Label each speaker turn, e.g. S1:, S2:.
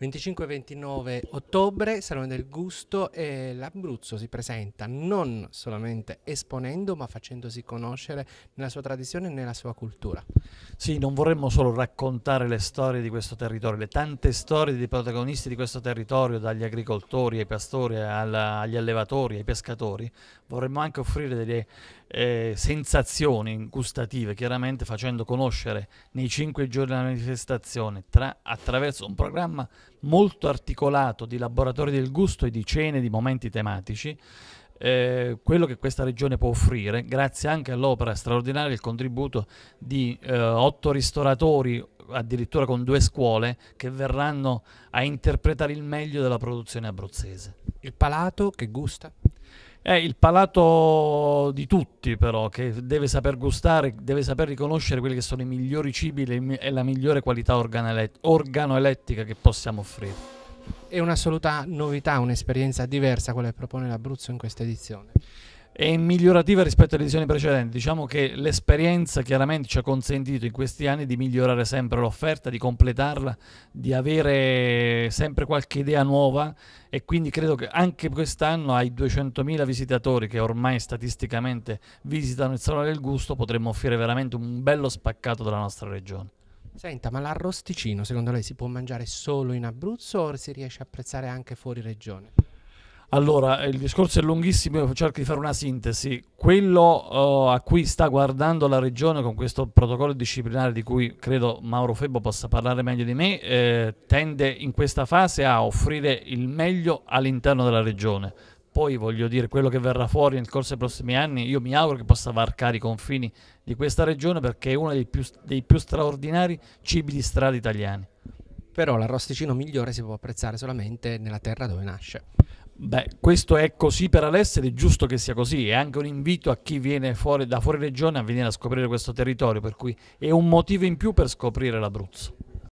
S1: 25-29 ottobre, Salone del Gusto e l'Abruzzo si presenta non solamente esponendo ma facendosi conoscere nella sua tradizione e nella sua cultura.
S2: Sì, non vorremmo solo raccontare le storie di questo territorio, le tante storie dei protagonisti di questo territorio, dagli agricoltori ai pastori, alla, agli allevatori, ai pescatori, vorremmo anche offrire delle eh, sensazioni gustative, chiaramente facendo conoscere nei cinque giorni della manifestazione tra, attraverso un programma molto articolato di laboratori del gusto e di cene, di momenti tematici, eh, quello che questa regione può offrire, grazie anche all'opera straordinaria, il contributo di eh, otto ristoratori, addirittura con due scuole, che verranno a interpretare il meglio della produzione abruzzese.
S1: Il palato che gusta?
S2: È il palato di tutti però, che deve saper gustare, deve saper riconoscere quelli che sono i migliori cibi e la migliore qualità organoelettrica che possiamo offrire.
S1: È un'assoluta novità, un'esperienza diversa quella che propone l'Abruzzo in questa edizione
S2: è migliorativa rispetto alle edizioni precedenti. Diciamo che l'esperienza chiaramente ci ha consentito in questi anni di migliorare sempre l'offerta, di completarla, di avere sempre qualche idea nuova e quindi credo che anche quest'anno ai 200.000 visitatori che ormai statisticamente visitano il Salone del Gusto potremmo offrire veramente un bello spaccato della nostra regione.
S1: Senta, ma l'arrosticino secondo lei si può mangiare solo in Abruzzo o si riesce a apprezzare anche fuori regione?
S2: Allora, il discorso è lunghissimo, cerco di fare una sintesi. Quello uh, a cui sta guardando la regione con questo protocollo disciplinare di cui credo Mauro Febbo possa parlare meglio di me, eh, tende in questa fase a offrire il meglio all'interno della regione. Poi voglio dire, quello che verrà fuori nel corso dei prossimi anni, io mi auguro che possa varcare i confini di questa regione perché è uno dei più, dei più straordinari cibi di strada italiani.
S1: Però l'arrosticino migliore si può apprezzare solamente nella terra dove nasce.
S2: Beh, questo è così per Alessio ed è giusto che sia così, è anche un invito a chi viene fuori, da fuori regione a venire a scoprire questo territorio, per cui è un motivo in più per scoprire l'Abruzzo.